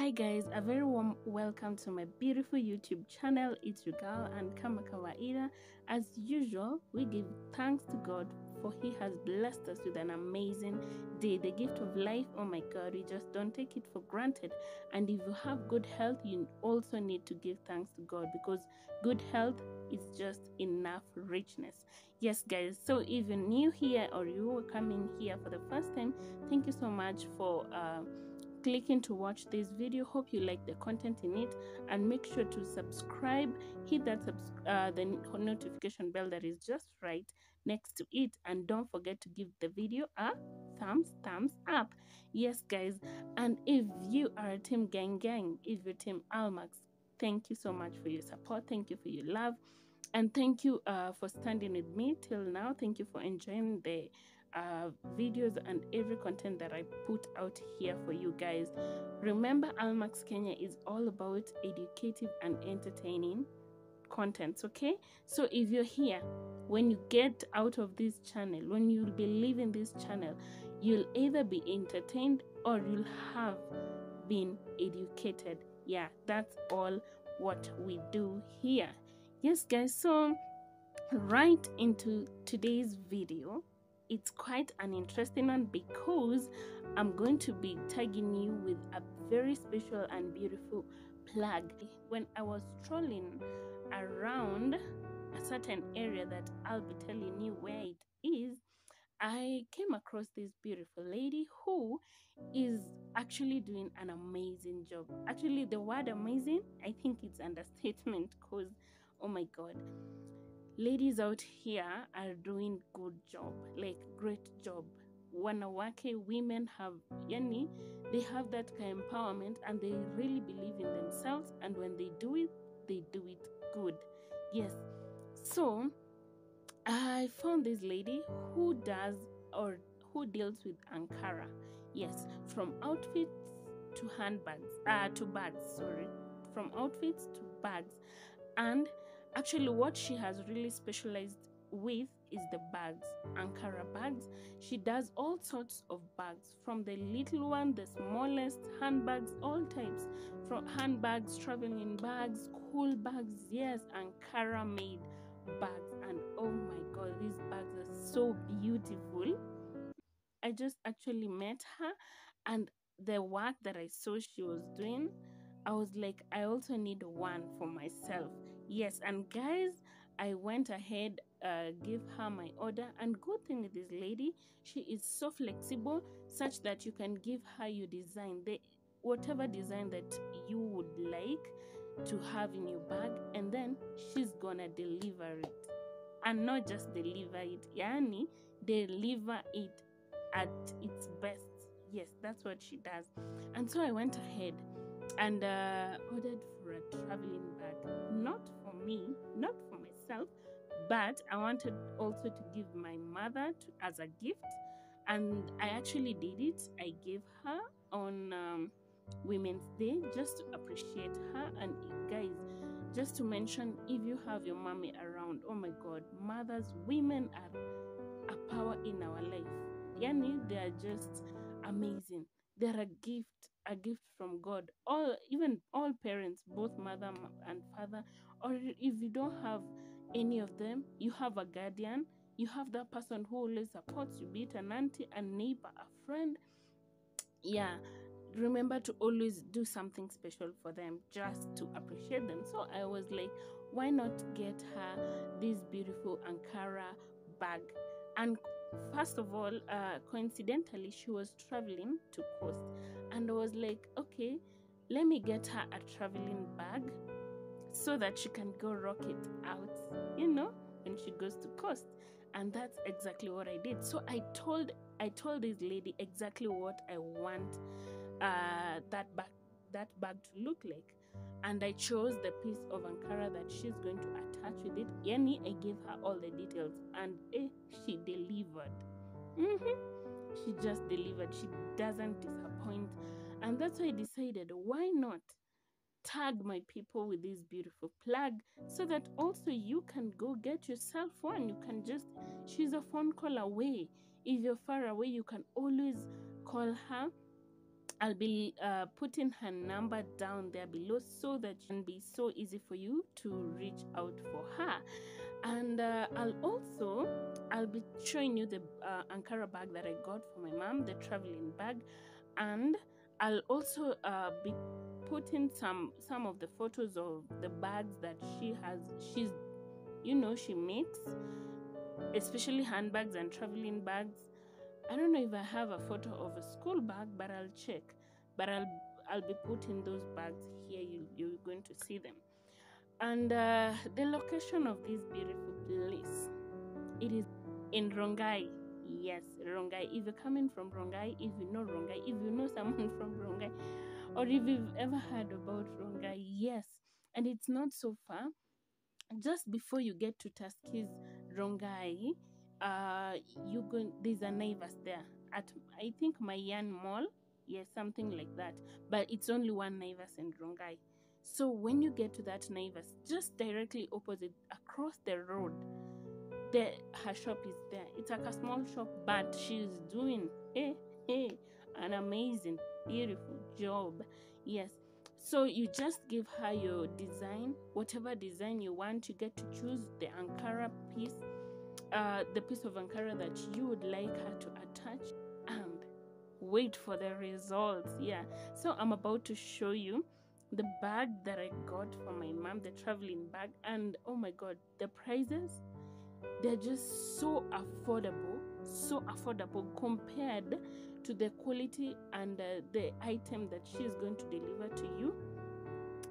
Hi guys, a very warm welcome to my beautiful YouTube channel. It's your girl and Kama Kawaida. As usual, we give thanks to God for He has blessed us with an amazing day. The gift of life, oh my God, we just don't take it for granted. And if you have good health, you also need to give thanks to God because good health is just enough richness. Yes, guys. So if you're new here or you were coming here for the first time, thank you so much for. Uh, clicking to watch this video. Hope you like the content in it and make sure to subscribe. Hit that subs- uh, the notification bell that is just right next to it and don't forget to give the video a thumbs thumbs up. Yes guys and if you are team gang gang if you're team almaks thank you so much for your support thank you for your love and thank you uh, for standing with me till now. Thank you for enjoying the uh, videos and every content that I put out here for you guys. Remember, Almaks Kenya is all about educative and entertaining contents, okay? So if you're here, when you get out of this channel, when you'll be leaving this channel, you'll either be entertained or you'll have been educated. Yeah, that's all what we do here. Yes, guys, so right into today's video it's quite an interesting one because I'm going to be tagging you with a very special and beautiful plug. When I was strolling around a certain area that I'll be telling you where it is, I came across this beautiful lady who is actually doing an amazing job. Actually, the word amazing, I think it's understatement because, oh my god, ladies out here are doing good job like great job. Wanawake women have yani they have that empowerment and they really believe in themselves and when they do it they do it good. Yes. So i found this lady who does or who deals with ankara. Yes from outfits to handbags uh to bags sorry. From outfits to bags. And actually what she has really specialized with is the bags ankara bags. She does all sorts of bags from the little one the smallest handbags all types. From handbags traveling bags cool bags yes ankara made bags. And oh my god these bags are so beautiful. I just actually met her and the work that i saw she was doing i was like i also need one for myself yes and guys i went ahead uh give her my order and good thing with this lady she is so flexible such that you can give her your design the whatever design that you would like to have in your bag and then she's gonna deliver it. And not just deliver it yani deliver it at its best. Yes that's what she does. And so i went ahead and uh, ordered for a traveling bag not me not for myself but i wanted also to give my mother to, as a gift. And i actually did it. I gave her on um, women's day just to appreciate her and guys. Just to mention if you have your mommy around oh my god mothers women are a power in our life. Yani they are just amazing. They're a gift a gift from god. All even all parents both mother and father or if you don't have any of them you have a guardian. You have that person who always supports you be it an auntie a neighbor a friend. Yeah remember to always do something special for them just to appreciate them. So i was like why not get her this beautiful ankara bag? And first of all uh, coincidentally she was traveling to coast and i was like okay let me get her a traveling bag so that she can go rock it out you know when she goes to coast. And that's exactly what i did. So i told i told this lady exactly what i want uh, that bag that bag to look like and i chose the piece of ankara that she's going to attach with it. Yani i gave her all the details and eh, she delivered. Hmm she just delivered. She doesn't disappoint. And that's why i decided why not tag my people with this beautiful plug so that also you can go get yourself one? You can just she's a phone call away. If you're far away you can always call her I'll be uh, putting her number down there below so that it can be so easy for you to reach out for her. And uh, I'll also I'll be showing you the uh, Ankara bag that I got for my mom, the traveling bag, and I'll also uh, be putting some some of the photos of the bags that she has. She's you know she makes, especially handbags and traveling bags I don't know if I have a photo of a school bag, but I'll check. But I'll I'll be putting those bags here. You you're going to see them, and uh, the location of this beautiful place. It is in Rongai. Yes, Rongai. If you're coming from Rongai, if you know Rongai, if you know someone from Rongai, or if you've ever heard about Rongai, yes, and it's not so far. Just before you get to Tuskys Rongai, uh you going there's a Naivas there at I think Maiyan Mall, yes, something like that. But it's only one Naivas in Rongai. So when you get to that Naivas, just directly opposite across the road, the her shop is there. It's like a small shop, but she's doing hey, hey, an amazing, beautiful job. Yes. So you just give her your design, whatever design you want. You get to choose the Ankara piece uh, the piece of Ankara that you would like her to attach and wait for the results. Yeah, so I'm about to show you the bag that I got for my mom, the traveling bag, and oh my god, the prices they're just so affordable, so affordable compared to the quality and uh, the item that she's going to deliver to you.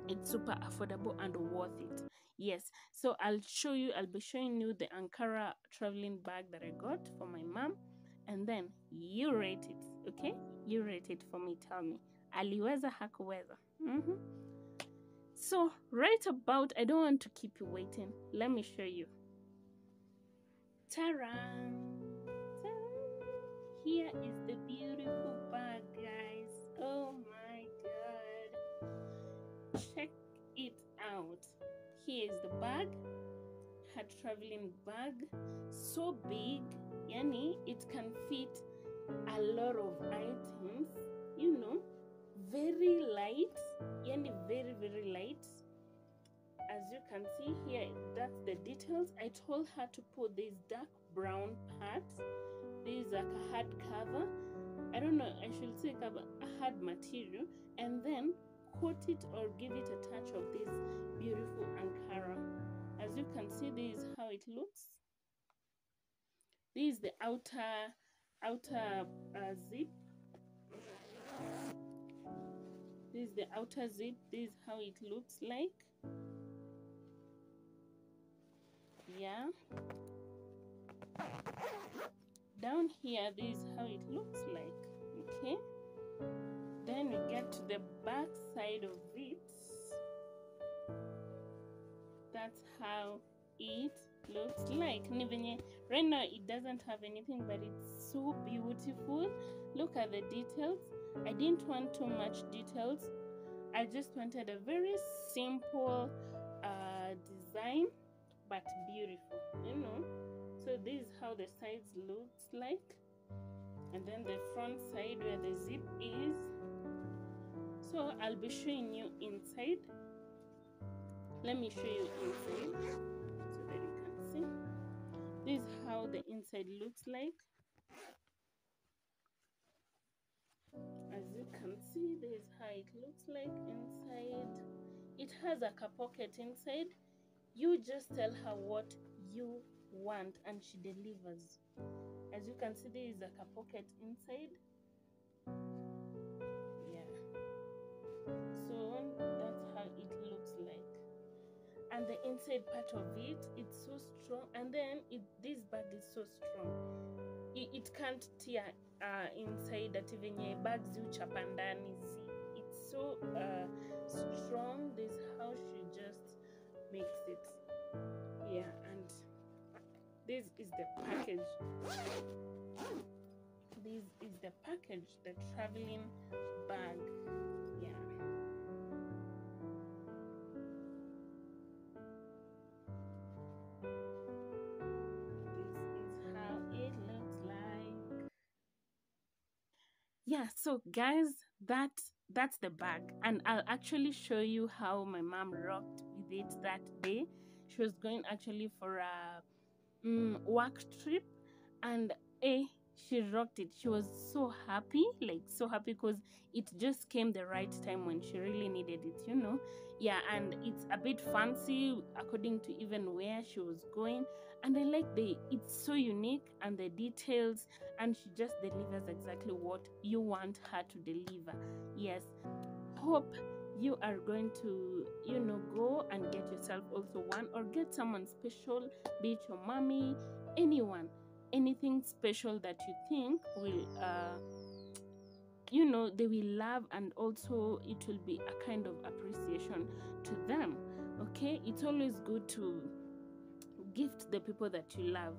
It's super affordable and worth it yes. So i'll show you i'll be showing you the ankara traveling bag that i got for my mom and then you rate it okay? You rate it for me tell me. Aliweza hakuweza. Mm-hmm. so right about i don't want to keep you waiting. Let me show you. Tara traveling bag so big yani it can fit a lot of items you know. Very light yani very very light. As you can see here that's the details. I told her to put this dark brown part this is like a hard cover. I don't know i should say cover a hard material. And then coat it or give it a touch of this beautiful Ankara. As you can see, this is how it looks. This is the outer outer uh, zip. This is the outer zip. This is how it looks like. Yeah. Down here, this is how it looks like. Okay then we get to the back side of that's how it looks like. Right now it doesn't have anything but it's so beautiful. Look at the details. I didn't want too much details. I just wanted a very simple uh, design but beautiful you know? So this is how the sides looks like. And then the front side where the zip is. So I'll be showing you inside let me show you inside so that you can see. This is how the inside looks like. As you can see this is how it looks like inside. It has a pocket inside. You just tell her what you want and she delivers. As you can see there is a pocket inside and the inside part of it it's so strong and then it this bag is so strong. It, it can't tear uh, inside that even venye bag ziuchapa ndani it's so uh, strong this how she just makes it. Yeah and this is the package. This is the package the traveling bag yeah so guys that that's the bag. And i'll actually show you how my mom rocked with it that day. She was going actually for a mm, work trip. And eh, she rocked it. She was so happy like so happy because it just came the right time when she really needed it you know? Yeah and it's a bit fancy according to even where she was going and i like the it's so unique and the details and she just delivers exactly what you want her to deliver. Yes hope you are going to you know go and get yourself also one or get someone special be it your mommy anyone anything special that you think will uh you know they will love and also it will be a kind of appreciation to them okay? It's always good to gift the people that you love.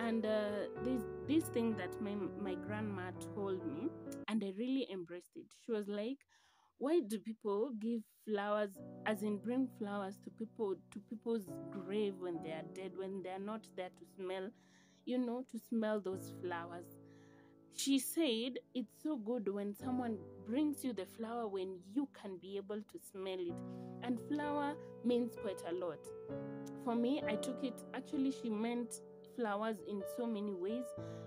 And uh, this this thing that my my grandma told me and i really embraced it. She was like why do people give flowers as in bring flowers to people to people's grave when they are dead when they are not there to smell you know to smell those flowers. She said it's so good when someone brings you the flower when you can be able to smell it. And flower means quite a lot. For me i took it actually she meant flowers in so many ways.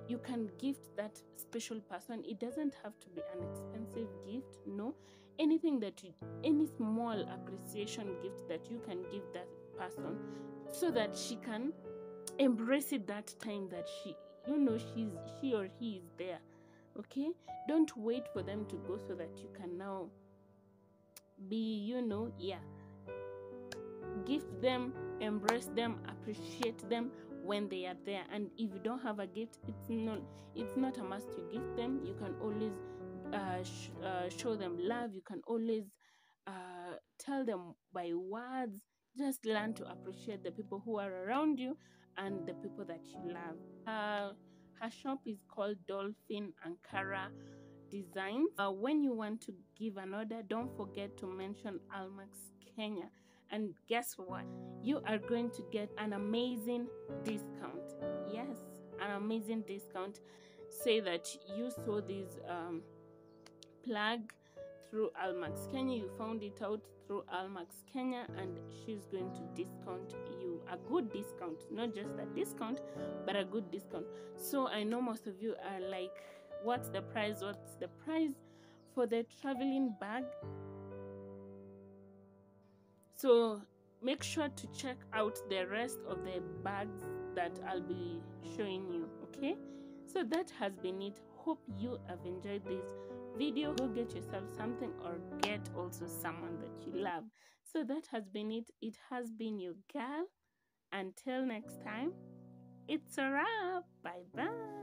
You can gift that special person. It doesn't have to be an expensive gift no. Anything that you any small appreciation gift that you can give that person so that she can embrace it that time that she you know she's she or he is there okay? Don't wait for them to go so that you can now be you know yeah. Gift them embrace them appreciate them when they are there. And if you don't have a gift it's not it's not a must to gift them. You can always uh, sh- uh, show them love. You can always uh, tell them by words. Just learn to appreciate the people who are around you and the people that you love uh, her shop is called dolphin ankara designs uh, when you want to give an order don't forget to mention almaks kenya and guess what? You are going to get an amazing discount. Yes, an amazing discount. Say that you saw this um, plug through Almaks Kenya, you found it out through Almaks Kenya, and she's going to discount you a good discount, not just a discount, but a good discount. So I know most of you are like, What's the price? What's the price for the traveling bag? So make sure to check out the rest of the bags that I'll be showing you. Okay, so that has been it. Hope you have enjoyed this video. Go get yourself something or get also someone that you love. So that has been it. It has been your girl. Until next time, it's a wrap. Bye bye.